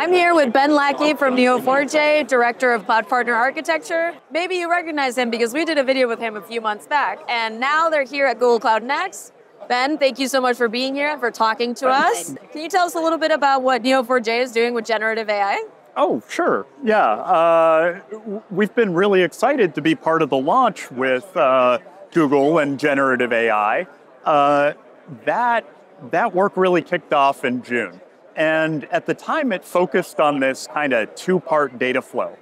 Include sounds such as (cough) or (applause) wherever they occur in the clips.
I'm here with Ben Lackey from Neo4j, Director of Cloud Partner Architecture. Maybe you recognize him because we did a video with him a few months back, and now they're here at Google Cloud Next. Ben, thank you so much for being here and for talking to us. Can you tell us a little bit about what Neo4j is doing with generative AI? Oh, sure. Yeah. Uh, we've been really excited to be part of the launch with uh, Google and generative AI. Uh, that, that work really kicked off in June. And at the time, it focused on this kind of two part data flow.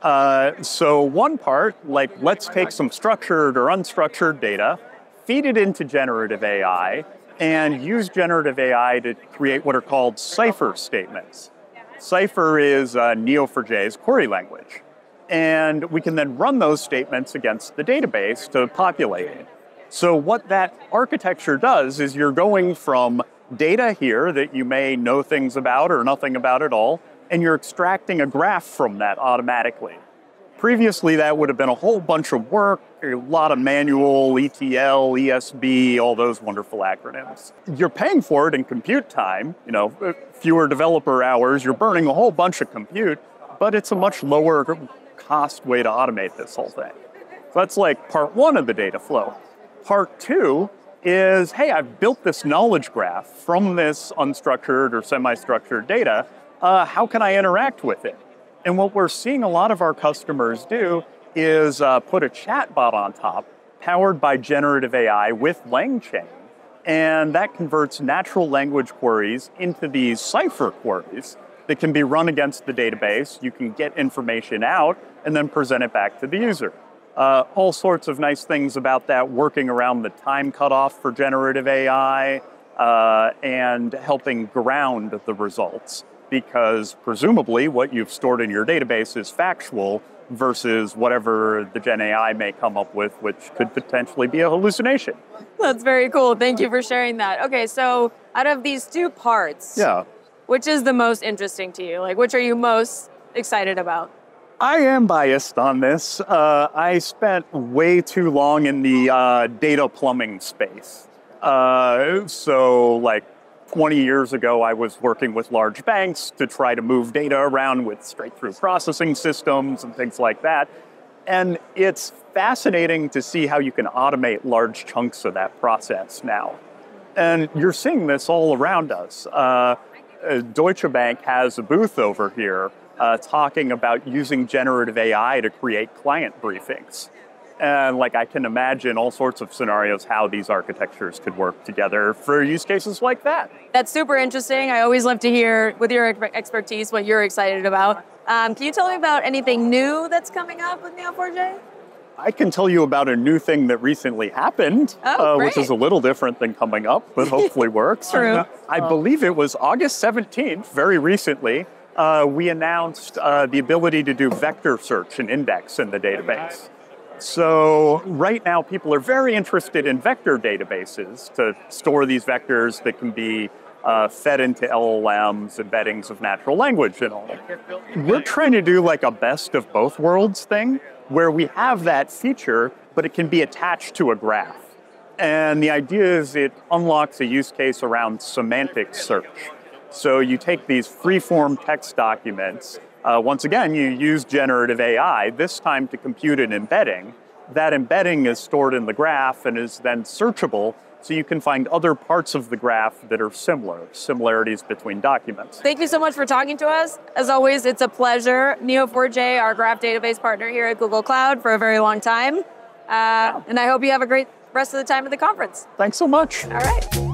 Uh, so, one part, like let's take some structured or unstructured data, feed it into generative AI, and use generative AI to create what are called cypher statements. Cypher is uh, Neo4j's query language. And we can then run those statements against the database to populate it. So, what that architecture does is you're going from data here that you may know things about or nothing about at all, and you're extracting a graph from that automatically. Previously, that would have been a whole bunch of work, a lot of manual, ETL, ESB, all those wonderful acronyms. You're paying for it in compute time, you know, uh, fewer developer hours, you're burning a whole bunch of compute, but it's a much lower cost way to automate this whole thing. So that's like part one of the data flow. Part two is hey, I've built this knowledge graph from this unstructured or semi structured data. Uh, how can I interact with it? And what we're seeing a lot of our customers do is uh, put a chatbot on top, powered by generative AI with LangChain. And that converts natural language queries into these cypher queries that can be run against the database. You can get information out and then present it back to the user. Uh, all sorts of nice things about that, working around the time cutoff for generative AI uh, and helping ground the results. Because presumably what you've stored in your database is factual versus whatever the Gen AI may come up with, which could potentially be a hallucination. That's very cool. Thank you for sharing that. Okay, so out of these two parts, yeah. which is the most interesting to you? Like, which are you most excited about? I am biased on this. Uh, I spent way too long in the uh, data plumbing space. Uh, so, like 20 years ago, I was working with large banks to try to move data around with straight through processing systems and things like that. And it's fascinating to see how you can automate large chunks of that process now. And you're seeing this all around us. Uh, uh, Deutsche Bank has a booth over here uh, talking about using generative AI to create client briefings. And like I can imagine all sorts of scenarios how these architectures could work together for use cases like that. That's super interesting. I always love to hear, with your expertise, what you're excited about. Um, can you tell me about anything new that's coming up with Neo4j? I can tell you about a new thing that recently happened, oh, uh, which is a little different than coming up, but hopefully (laughs) works. True. I believe it was August 17th, very recently uh, we announced uh, the ability to do vector search and index in the database. So right now, people are very interested in vector databases to store these vectors that can be uh, fed into LLMs, embeddings of natural language and all. We're trying to do like a best of both worlds thing, where we have that feature, but it can be attached to a graph. And the idea is it unlocks a use case around semantic search. So you take these free-form text documents. Uh, once again, you use generative AI, this time to compute an embedding. That embedding is stored in the graph and is then searchable so you can find other parts of the graph that are similar, similarities between documents. Thank you so much for talking to us. As always, it's a pleasure. Neo4j, our graph database partner here at Google Cloud for a very long time. Uh, and I hope you have a great rest of the time at the conference. Thanks so much. All right.